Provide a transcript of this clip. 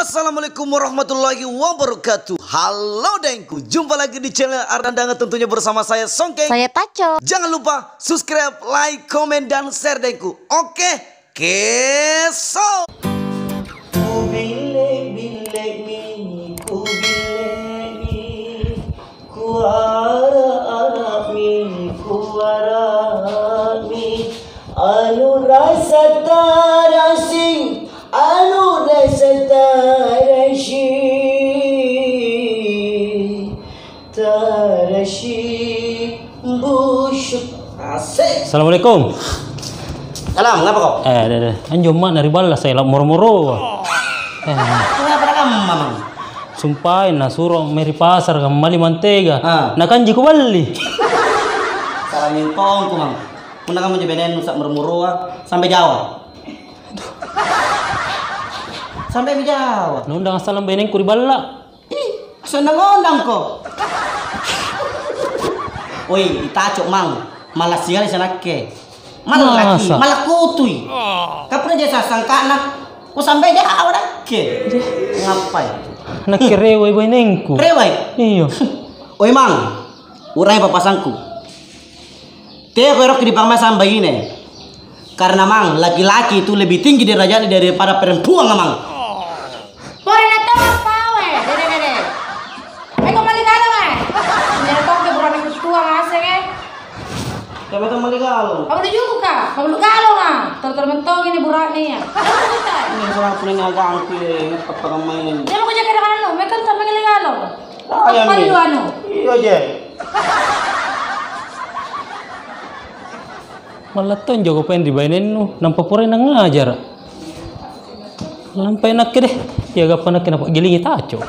Assalamualaikum warahmatullahi wabarakatuh. Halo Dengku. Jumpa lagi di channel Ardandanga tentunya bersama saya Songke Saya Taco. Jangan lupa subscribe, like, komen, dan share Dengku. Oke Keso Ku bilek Ku mi Anu rasa Asik Assalamualaikum. Salam, ngapa kau? Eh, deh, deh. Anjo mak dari bala saya moro-moro. Eh, Kenapa kamu mamang? sumpah na suruh meri pasar kam mali mantega. Ah. Na kanji ko bali. Salam tong ku mang. Kuna kamu jebenen nusa mermurua sampai Jawa. Sampai Jawa. Nundang salam beneng kuri bala. Ih, seneng ngondang kok. Woi, itacok mang. Malas sekali sana ke. Malah lagi, Masa? malah kutui. Kapre jasa sangka nak. Ku sampai Jawa dah ke. Ngapain? Nak kerewa benengku. Rewai. Iyo. Oi mang, urai papasangku. Teo kerok di pangma samba ini. Karena mang, laki-laki itu lebih tinggi derajatnya daripada perempuan mang. Pore na to pawe. Dede dede. Eh kok mali kalo eh. Jadi kok ke burane kutua ngaseng eh. Kamu Kamu lu juga kah? Kamu lu kalo ah. Ter mentong ini burane ya. Kamu kita. Ini seorang punya ngagangku ya, apa main. Dia mau jaga dengan anu, mereka kan sama kali kalo. Ayam Apa nih. lu anu? Iya je. Malah tonjo ko pen di benen nu. Nampak pore nang ngajar. Lampai nak deh. Ya gapa nak kenapa gilingi taco.